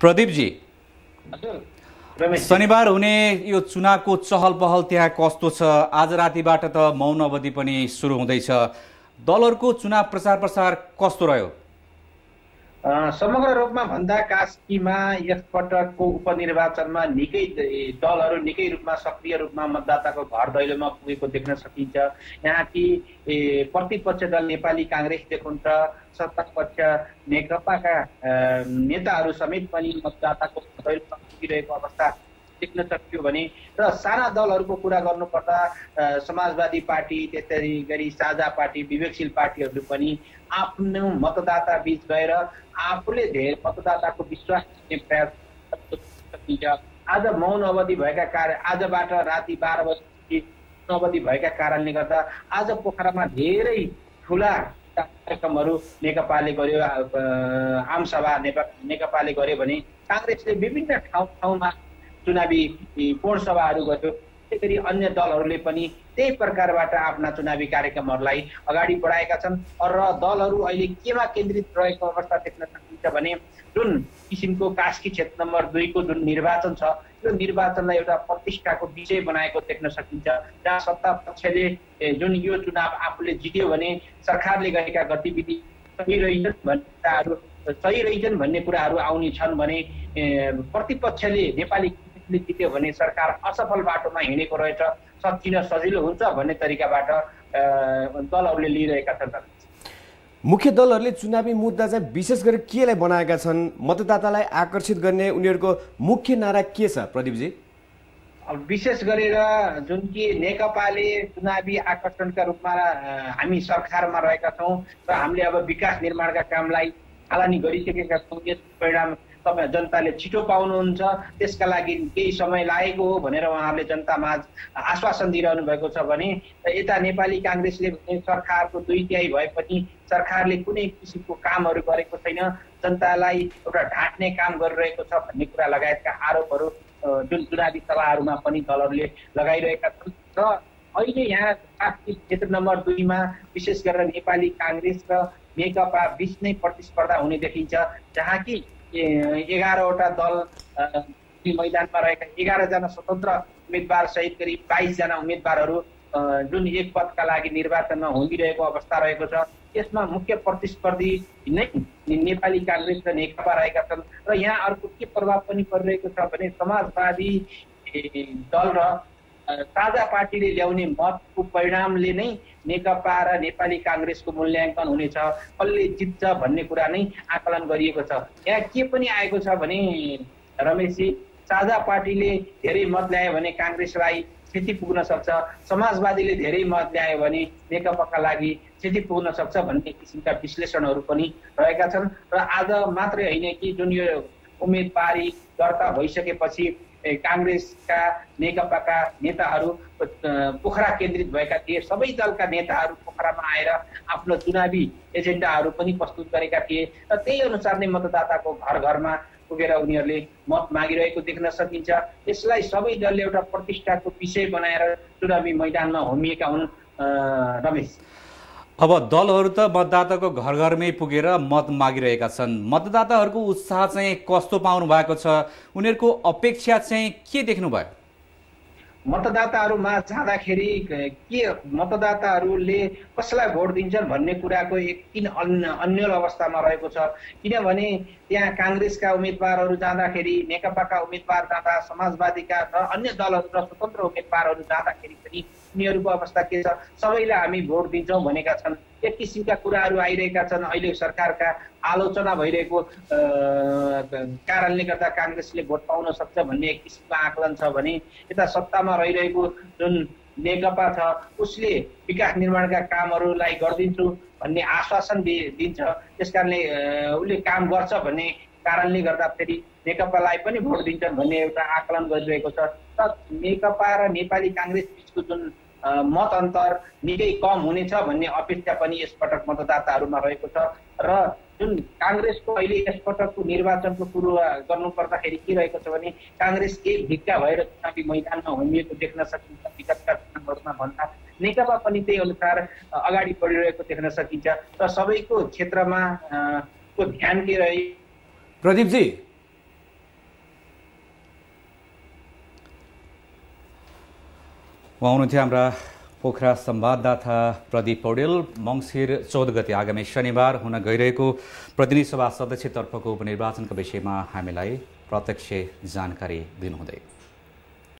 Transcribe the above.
प्रदीपजी शनिबार हुने यो चुनावको चहल पहल त्यहाँ कस्तो छ? आज रातिबाट त मौन अवधि पनि सुरु हुँदैछ। दलहरूको चुनाव प्रचार प्रसार कस्तो रह्यो? समग्र रूपमा भन्दा कास्कीमा यसपटकको उपनिर्वाचनमा निकै दलहरू निकै रूपमा सक्रिय रूपमा मतदाताको घर दैलोमा पुगेको देख्न सकिन्छ। यहाँ कि प्रतिपक्ष दल नेपाली काङ्ग्रेस देखुन्छ सत्ता पक्ष नेकपाका नेताहरू समेत पनि मतदाताको घर दैलोमा पुगिरहेको अवस्था देख्न सकियो भने र साना दलहरूको कुरा गर्नुपर्दा समाजवादी पार्टी त्यसै गरी साझा पार्टी विवेकशील पार्टीहरू पनि आफ्नो मतदाता बिच गएर आफूले धेरै मतदाताको विश्वास जित्ने प्रयास सकिन्छ आज मौन अवधि भएका कारण आजबाट राति बाह्र बजी अवधि भएका कारणले गर्दा आज पोखरामा धेरै ठुला कार्यक्रमहरू नेकपाले गर्यो। आमसभा नेकपाले गर्यो भने काङ्ग्रेसले विभिन्न ठाउँ ठाउँमा चुनावी पूर्ण सभाहरू गर्यो त्यसै गरी अन्य दलहरूले पनि त्यही प्रकारबाट आफ्ना चुनावी कार्यक्रमहरूलाई अगाडि बढाएका छन् र दलहरू अहिले केमा केन्द्रित रहेको अवस्था देख्न सकिन्छ भने जुन किसिमको कास्की क्षेत्र नम्बर दुईको जुन निर्वाचन छ यो निर्वाचनलाई एउटा प्रतिष्ठाको विषय बनाएको देख्न सकिन्छ जहाँ सत्ता पक्षले जुन यो चुनाव आफूले जित्यो भने सरकारले गरेका गतिविधि सही रहेछन् भन्ने कुराहरू सही रहेछन् भन्ने कुराहरू आउने छन् भने प्रतिपक्षले नेपाली काङ्ग्रेसले जित्यो भने सरकार असफल बाटोमा हिँडेको रहेछ सकिन सजिलो हुन्छ भन्ने तरिकाबाट दलहरूले लिइरहेका छन् मुख्य दलहरूले चुनावी मुद्दा चाहिँ विशेष गरी केलाई बनाएका छन्? मतदातालाई आकर्षित गर्ने उनीहरूको मुख्य नारा के छ प्रदीपजी? अब विशेष गरेर जुन कि नेकपाले चुनावी आकर्षणका रूपमा हामी सरकारमा रहेका छौँ र हामीले अब विकास निर्माणका कामलाई थालनी गरिसकेका छौँ यस परिणाम तपाईँ जनताले छिटो पाउनुहुन्छ त्यसका लागि केही समय लागेको हो भनेर उहाँहरूले जनतामाझ आश्वासन दिइरहनु भएको छ भने यता नेपाली काङ्ग्रेसले सरकारको दुई तिहाई भए पनि सरकारले कुनै किसिमको कामहरू गरेको छैन। जनतालाई एउटा ढाँट्ने काम गरिरहेको छ भन्ने कुरा लगायतका आरोपहरू जुन चुनावी सभाहरूमा पनि दलहरूले लगाइरहेका छन्। र अहिले यहाँ क्षेत्र नम्बर दुईमा विशेष गरेर नेपाली काङ्ग्रेस र नेकपा बिच नै प्रतिस्पर्धा हुने देखिन्छ जहाँ कि एघारवटा दल मैदानमा रहेका एघारजना स्वतन्त्र उम्मेद्वार सहित करिब बाइसजना उम्मेद्वारहरू जुन एक पदका लागि निर्वाचनमा होमिरहेको अवस्था रहेको छ। यसमा मुख्य प्रतिस्पर्धी नै नेपाली काङ्ग्रेस र नेकपा रहेका छन् र यहाँ अर्को के प्रभाव पनि परिरहेको छ भने समाजवादी दल र साझा पार्टीले ल्याउने मतको परिणामले नै नेकपा र नेपाली काङ्ग्रेसको मूल्याङ्कन हुनेछ कसले जित्छ भन्ने कुरा नै आकलन गरिएको छ। यहाँ के पनि आएको छ भने रमेशजी साझा पार्टीले धेरै मत ल्यायो भने काङ्ग्रेसलाई क्षति पुग्न सक्छ समाजवादीले धेरै मत ल्यायो भने नेकपाका लागि क्षति पुग्न सक्छ भन्ने किसिमका विश्लेषणहरू पनि रहेका छन्। र आज मात्रै होइन कि जुन यो उम्मेदवारी दर्ता भइसकेपछि काङ्ग्रेसका नेकपाका नेताहरू पोखरा केन्द्रित भएका थिए। सबै दलका नेताहरू पोखरामा आएर आफ्नो चुनावी एजेन्डाहरू पनि प्रस्तुत गरेका थिए र त्यही अनुसार नै मतदाताको घर घरमा पुगेर उनीहरूले मत मागिरहेको देख्न सकिन्छ। यसलाई सबै दलले एउटा प्रतिष्ठाको विषय बनाएर चुनावी मैदानमा होमिएका हुन् रमेश। अब दलहरू त मतदाताको घर घरमै पुगेर मत मागिरहेका छन्। मतदाताहरूको उत्साह चाहिँ कस्तो पाउनु भएको छ? उनीहरूको अपेक्षा चाहिँ के देख्नुभयो? मतदाताहरूमा जाँदाखेरि के मतदाताहरूले कसलाई भोट दिन्छन् भन्ने कुराको एक किन अन्य अन्यल अवस्थामा रहेको छ। किनभने त्यहाँ काङ्ग्रेसका उम्मेदवारहरू जाँदाखेरि नेकपाका उम्मेदवार जाँदा समाजवादीका र अन्य दलहरू र स्वतन्त्र उम्मेदवारहरू जाँदाखेरि पनि उनीहरूको अवस्था के छ? सबैलाई हामी भोट दिन्छौँ भनेका छन्। एक किसिमका कुराहरू आइरहेका छन्। अहिले सरकारका आलोचना भइरहेको कारणले गर्दा काङ्ग्रेसले भोट पाउन सक्छ भन्ने एक किसिमको आकलन छ भने यता सत्तामा रहिरहेको जुन नेकपा छ उसले विकास निर्माणका कामहरूलाई गरिदिन्छु भन्ने आश्वासन दिन्छ। त्यस कारणले उसले काम गर्छ भन्ने कारणले गर्दा फेरि नेकपालाई पनि भोट दिन्छन् भन्ने एउटा आकलन गरिरहेको छ। र नेकपा र नेपाली काङ्ग्रेस बिचको जुन मत अन्तर निकै कम हुनेछ भन्ने अपेक्षा पनि यसपटक मतदाताहरूमा रहेको छ। र जुन काङ्ग्रेसको अहिले यसपटकको निर्वाचनको कुरो गर्नु पर्दाखेरि के रहेको छ भने काङ्ग्रेस एक भिक्का भएर चुनावी मैदानमा होमिएको देख्न सकिन्छ विगतका चुनावहरूमा भन्दा। नेकपा पनि त्यही अनुसार अगाडि बढिरहेको देख्न सकिन्छ। र सबैको क्षेत्रमा को ध्यान के रहे प्रदीप जी उहाँ हुनुहुन्थ्यो हाम्रा पोखरा संवाददाता प्रदीप पौडेल। मङ्सिर चौध गते आगामी शनिबार हुन गइरहेको प्रतिनिधि सभा सदस्यतर्फको उपनिर्वाचनको विषयमा हामीलाई प्रत्यक्ष जानकारी दिनुहुँदै।